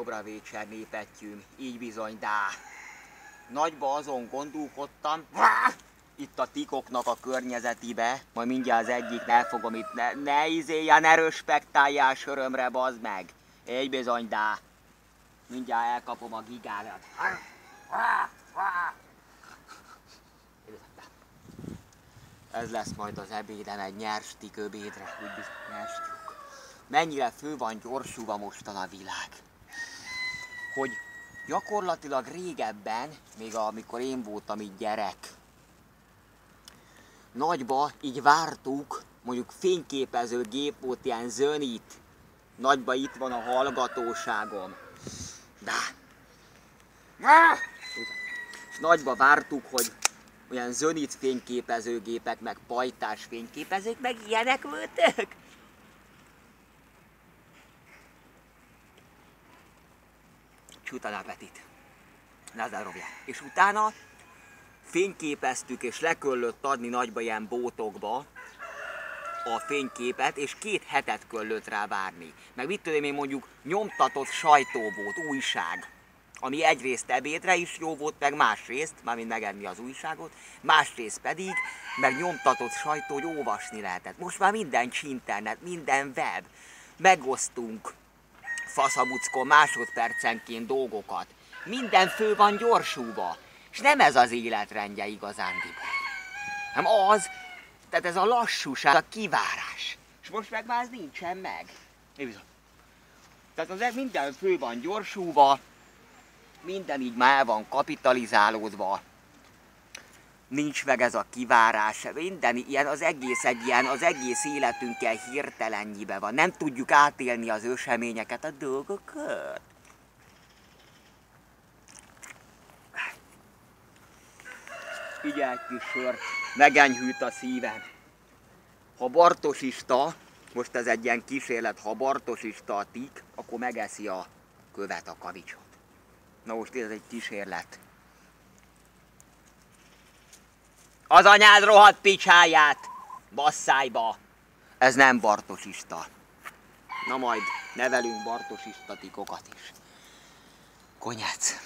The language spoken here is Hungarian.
Dobra vécser népettyűm, így bizony, dá. Nagyba azon gondolkodtam, itt a tikoknak a környezetibe, majd mindjárt az egyik fogom itt, ne, ne izélja, ne respektáljál sörömre, bazd meg. Így bizony, dá. Mindjárt elkapom a gigálat. Ez lesz majd az ebédem, egy nyers tiköbédre, úgy nyers Mennyire fő van gyorsulva mostan a világ. Hogy gyakorlatilag régebben, még amikor én voltam így gyerek, nagyba így vártuk, mondjuk fényképező gép volt ilyen zönít, nagyba itt van a hallgatóságom. De. És nagyba vártuk, hogy olyan zönit fényképezőgépek, meg pajtás fényképezők, meg ilyenek voltak. Csutan apetit. Nazarovja. És utána fényképeztük és leköllött adni nagyba ilyen bótokba a fényképet, és két hetet köllött rá várni. Meg mit tudom én mondjuk nyomtatott sajtó volt, újság, ami egyrészt ebédre is jó volt, meg másrészt, mármint megenni az újságot, másrészt pedig, meg nyomtatott sajtó, hogy olvasni lehetett. Most már minden internet, minden web. Megosztunk faszabuckon másodpercenként dolgokat. Minden fő van gyorsulva. És nem ez az életrendje igazándiból. Nem az, tehát ez a lassúság, a kivárás. És most meg már ez nincsen meg. Tehát az minden fő van gyorsulva, minden így már van kapitalizálódva, nincs meg ez a kivárás, minden ilyen, az egész egy ilyen, az egész életünkkel hirtelennyibe van. Nem tudjuk átélni az őseményeket, a dolgokat. Így egy kis sört, megenyhült a szíven. Ha Bartosista, most ez egy ilyen kísérlet, ha Bartosista a tik, akkor megeszi a követ, a kavicsot. Na most ez egy kísérlet. Az anyád rohadt picsáját, basszájba. Ez nem Bartosista. Na majd nevelünk Bartosista tikokat is. Konyec.